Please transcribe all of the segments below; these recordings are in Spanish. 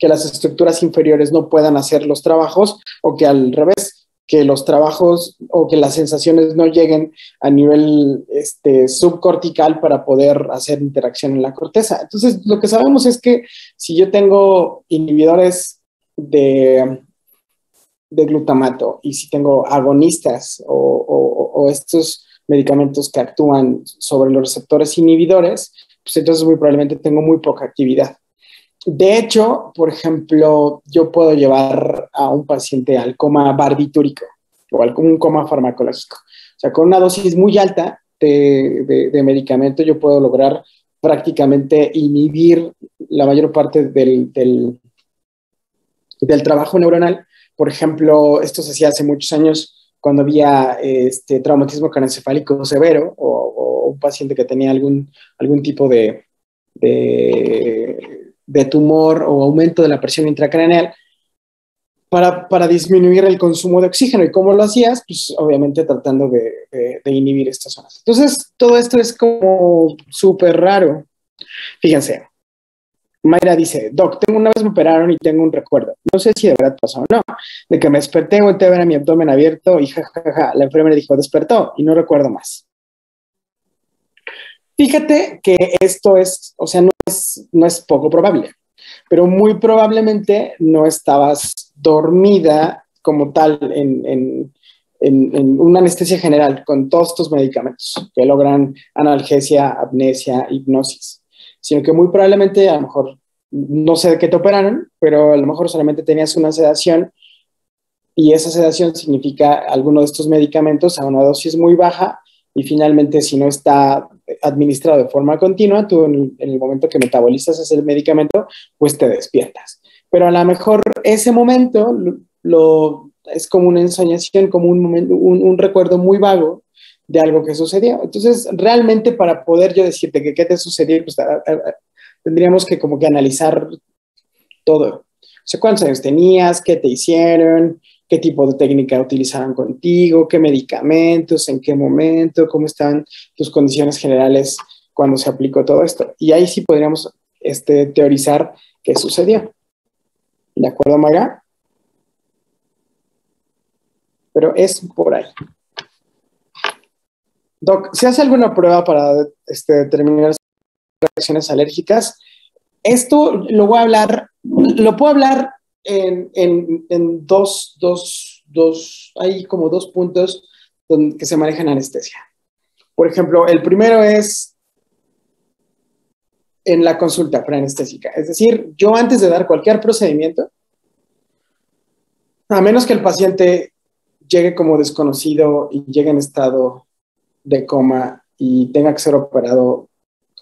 que las estructuras inferiores no puedan hacer los trabajos o que al revés, que los trabajos o que las sensaciones no lleguen a nivel este, subcortical para poder hacer interacción en la corteza. Entonces, lo que sabemos es que si yo tengo inhibidores de, glutamato y si tengo agonistas o, estos medicamentos que actúan sobre los receptores inhibidores, pues entonces muy probablemente tengo muy poca actividad. De hecho, por ejemplo, yo puedo llevar a un paciente al coma barbitúrico o al un coma farmacológico. O sea, con una dosis muy alta de, medicamento yo puedo lograr prácticamente inhibir la mayor parte del, del, trabajo neuronal. Por ejemplo, esto se hacía hace muchos años cuando había este, traumatismo craneoencefálico severo o, un paciente que tenía algún, algún tipo de, de tumor o aumento de la presión intracraneal para, disminuir el consumo de oxígeno. ¿Y cómo lo hacías? Pues obviamente tratando de, inhibir estas zonas. Entonces, todo esto es como súper raro. Fíjense, Mayra dice, Doc, tengo una vez me operaron y tengo un recuerdo. No sé si de verdad pasó o no. De que me desperté, volteé a ver a mi abdomen abierto y jajaja, la enfermera dijo, despertó y no recuerdo más. Fíjate que esto es, o sea, no no es poco probable, pero muy probablemente no estabas dormida como tal en, una anestesia general con todos estos medicamentos que logran analgesia, amnesia, hipnosis, sino que muy probablemente a lo mejor no sé de qué te operaron, pero a lo mejor solamente tenías una sedación y esa sedación significa alguno de estos medicamentos a una dosis muy baja y finalmente si no está administrado de forma continua, tú en, el momento que metabolizas ese medicamento, pues te despiertas. Pero a lo mejor ese momento lo, es como una ensoñación, como un, momento, un, recuerdo muy vago de algo que sucedió. Entonces, realmente para poder yo decirte que qué te sucedió, pues tendríamos que como que analizar todo. O sea, cuántos años tenías, qué te hicieron, qué tipo de técnica utilizaban contigo, qué medicamentos, en qué momento, cómo están tus condiciones generales cuando se aplicó todo esto. Y ahí sí podríamos este, teorizar qué sucedió. ¿De acuerdo, Mayra? Pero es por ahí. Doc, ¿se hace alguna prueba para este, determinar reacciones alérgicas? Esto lo voy a hablar, lo puedo hablar en, dos, dos, dos, hay como dos puntos donde, que se manejan anestesia. Por ejemplo, el primero es en la consulta preanestésica. Es decir, yo antes de dar cualquier procedimiento, a menos que el paciente llegue como desconocido y llegue en estado de coma y tenga que ser operado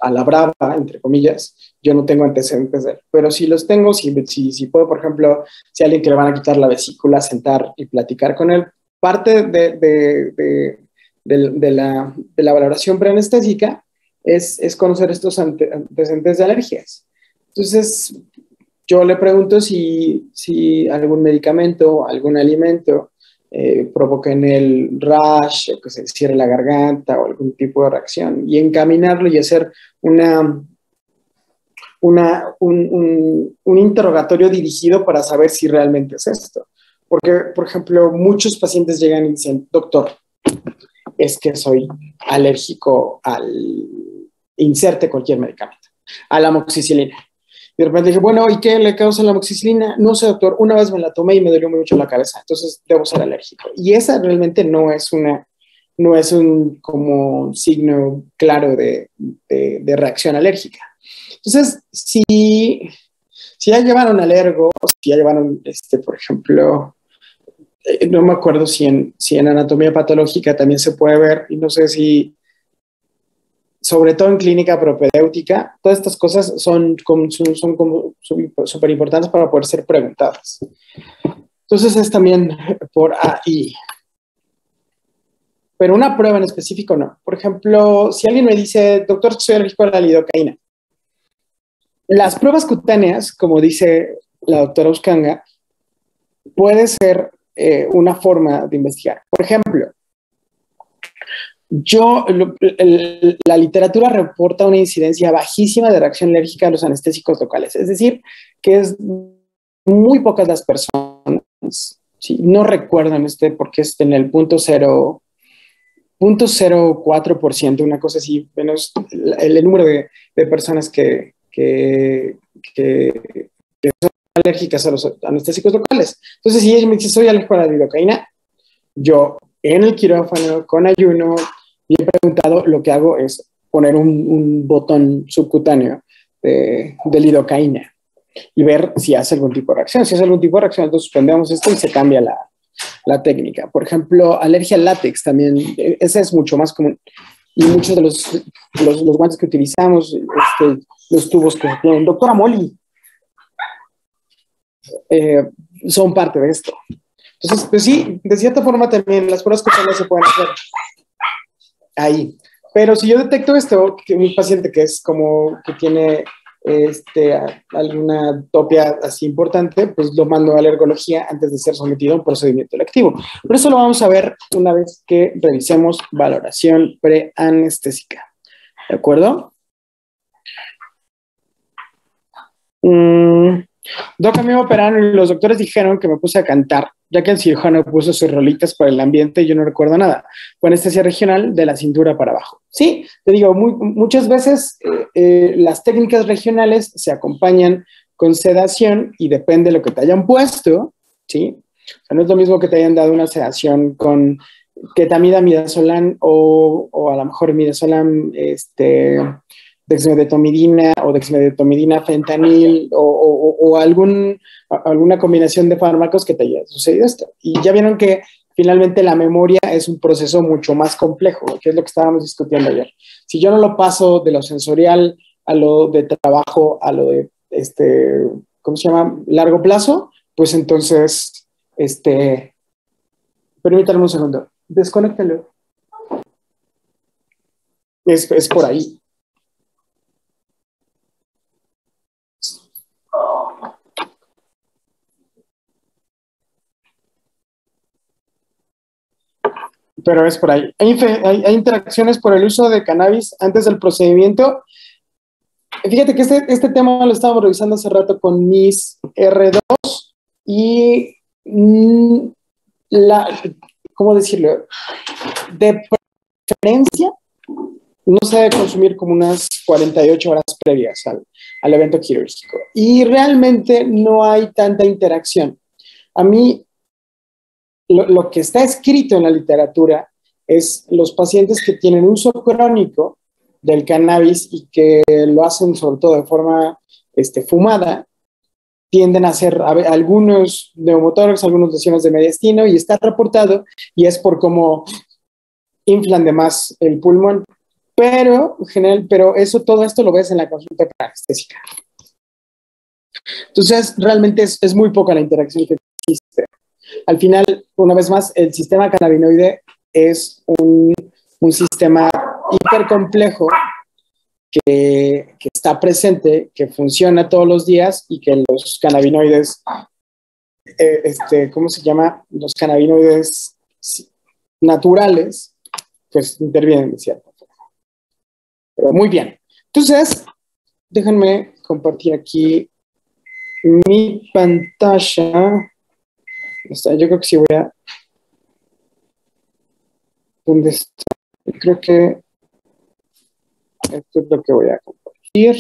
a la brava, entre comillas, yo no tengo antecedentes de él. Pero si los tengo, si, si, puedo, por ejemplo, si alguien que le van a quitar la vesícula, sentar y platicar con él, parte de, de, de, la, valoración preanestésica es, es conocer estos antecedentes de alergias. Entonces, yo le pregunto si, si algún medicamento, algún alimento eh, provoca en el rash o que se cierre la garganta o algún tipo de reacción y encaminarlo y hacer una, una, un, un, interrogatorio dirigido para saber si realmente es esto. Porque, por ejemplo, muchos pacientes llegan y dicen, doctor, es que soy alérgico al inserte cualquier medicamento, a la amoxicilina. Y de repente dije, bueno, ¿y qué le causa la amoxicilina? No sé, doctor, una vez me la tomé y me dolió mucho la cabeza, entonces debo ser alérgico. Y esa realmente no es una, no es un como signo claro de, de, reacción alérgica. Entonces, si, si ya llevaron alergo, si ya llevaron, este, por ejemplo, eh, no me acuerdo si en, si en anatomía patológica también se puede ver, y no sé si sobre todo en clínica propedéutica, todas estas cosas son, son, son súper importantes para poder ser preguntadas. Entonces es también por ahí. Pero una prueba en específico no. Por ejemplo, si alguien me dice, doctor, soy alérgico a la lidocaína. Las pruebas cutáneas, como dice la doctora Uscanga, puede ser eh, una forma de investigar. Por ejemplo, yo, la literatura reporta una incidencia bajísima de reacción alérgica a los anestésicos locales, es decir, que es muy pocas las personas, ¿sí? no recuerdan este porque es en el punto cero, punto cero cuatro por ciento, una cosa así, menos el, el número de, de personas que, que, que, que, son alérgicas a los anestésicos locales. Entonces, si ella me dice, soy alérgico a la lidocaína, yo en el quirófano, con ayuno, y he preguntado, lo que hago es poner un, un botón subcutáneo de, de, lidocaína y ver si hace algún tipo de reacción. Si hace algún tipo de reacción, entonces suspendemos esto y se cambia la, la técnica. Por ejemplo, alergia al látex también, esa es mucho más común. Y muchos de los, los, los guantes que utilizamos, este, los tubos que tienen, doctora Molly, eh, son parte de esto. Entonces, pues sí, de cierta forma también las pruebas que se pueden hacer ahí. Pero si yo detecto esto, que un paciente que es como que tiene este, alguna topia así importante, pues lo mando a alergología antes de ser sometido a un procedimiento electivo. Por eso lo vamos a ver una vez que revisemos valoración preanestésica. ¿De acuerdo? Mm, Doc, a mí me operaron y los doctores dijeron que me puse a cantar, ya que el cirujano puso sus rolitas para el ambiente y yo no recuerdo nada. Fue anestesia regional de la cintura para abajo. Sí, te digo, muy, muchas veces eh, eh, las técnicas regionales se acompañan con sedación y depende de lo que te hayan puesto, ¿sí? O sea, no es lo mismo que te hayan dado una sedación con ketamida, midazolam o, o a lo mejor midazolam, este dexmedetomidina o dexmedetomidina fentanil o, o, algún, alguna combinación de fármacos que te haya sucedido esto. Y ya vieron que finalmente la memoria es un proceso mucho más complejo, que es lo que estábamos discutiendo ayer. Si yo no lo paso de lo sensorial a lo de trabajo, a lo de, este, ¿cómo se llama? Largo plazo, pues entonces, este, permítanme un segundo, desconéctalo. Es, es por ahí. Pero es por ahí. Hay, hay, hay, interacciones por el uso de cannabis antes del procedimiento. Fíjate que este, este tema lo estábamos revisando hace rato con mis R2 y mmm, la, ¿cómo decirlo? De preferencia, no se debe consumir como unas 48 horas previas al, al evento quirúrgico. Y realmente no hay tanta interacción. A mí lo, que está escrito en la literatura es los pacientes que tienen uso crónico del cannabis y que lo hacen sobre todo de forma este, fumada, tienden a hacer algunos neumotórax, algunos lesiones de mediastino y está reportado y es por cómo inflan de más el pulmón. Pero, general, pero eso, todo esto lo ves en la consulta anestésica. Entonces, realmente es muy poca la interacción que existe. Al final, una vez más, el sistema cannabinoide es un, sistema hipercomplejo que, que, está presente, que funciona todos los días y que los cannabinoides, eh, este, ¿cómo se llama? Los cannabinoides naturales, pues intervienen de cierta forma. Pero muy bien. Entonces, déjenme compartir aquí mi pantalla. Yo creo que sí voy a... ¿Dónde está? Creo que esto es lo que voy a compartir.